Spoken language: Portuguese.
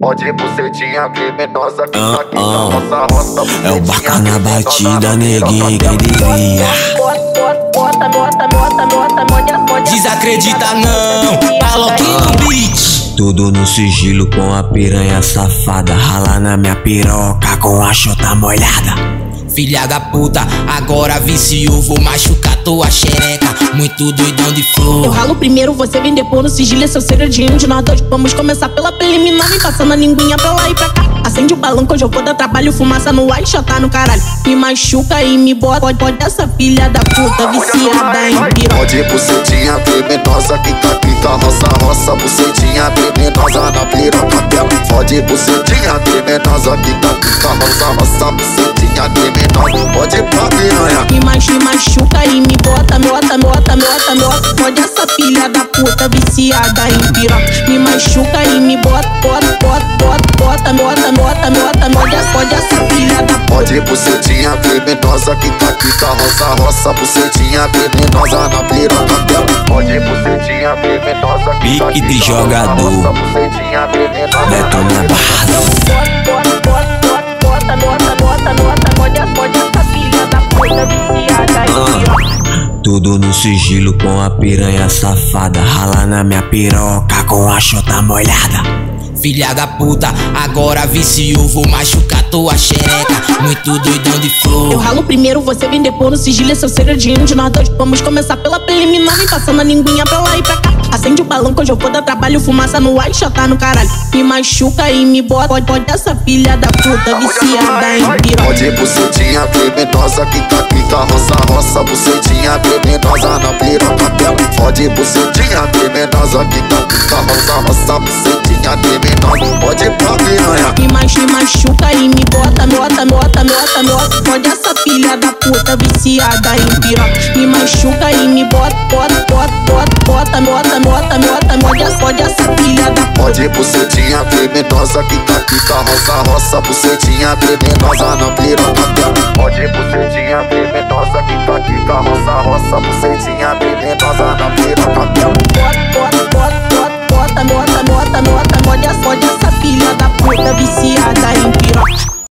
Pode bucetinha criminosa que tá aqui na Ah, nossa roça. É o baca na batida, neguinho, quem diria? Desacredita não, tá louquinho no beat. Tudo no sigilo com a piranha safada. Rala na minha piroca com a chota molhada. Filha da puta, agora viciou, vou machucar tua xereca. Muito doidão de Eu flor. ralo primeiro, você vem depois no sigilo, é o segredinho de nós dois. Vamos começar pela preliminar, vem passando a linguinha pra lá e pra cá. Acende o balão que hoje eu vou dar trabalho, fumaça no ar e chotar no caralho. Me machuca e me bota, pode, pode essa filha da puta viciada em Pode bucetinha criminosa que tá aqui na roça, roça. Bucetinha criminosa na piroca dela. Pode bucetinha criminosa que tá aqui na roça, roça. Bucetinha criminosa. Pode pra piranha. Me machu, me machuca e me bota, bota, bota, bota, bota. Pode essa filha da puta viciada em piroca. Me machuca e me bota, bota, bota, bota, bota, bota, bota, bota. Filha bucetinha criminosa que tá aqui na roça, roça. Bucetinha criminosa na piroca dela. Pode bucetinha criminosa que tá aqui de na jogador. Detona barra. Bota, bota, bota, bota, pode, pode essa filha da puta viciada em piroca. Tudo no sigilo com a piranha safada. Rala na minha piroca com a chota molhada. Filha da puta, agora viciou, vou machucar tua xereca. Muito doidão de Eu flor. ralo primeiro, você vem depois no sigilo, é o segredinho de nós dois. Vamos começar pela preliminar, vem passando a linguinha pra lá e pra cá. Acende o balão que hoje eu vou dar trabalho, fumaça no ar e chotar no caralho. Me machuca e me bota, pode, pode essa filha da puta viciada em piroca. Pode bucetinha tá aqui na roça, roça. Bucetinha criminosa na piroca dela. Pode bucetinha tá aqui na roça, roça. Bucetinha criminosa. Bota, bota. Pode essa filha da puta viciada em piroca. Me machuca e me bota, bota, bota, bota, bota, bota, bota. Pode, essa- pode essa filha da puta. Pode bucetinha criminosa que tá aqui na roça, roça. Bucetinha criminosa na piroca. Pode bucetinha criminosa que tá aqui na roça, roça. Bucetinha criminosa na piroca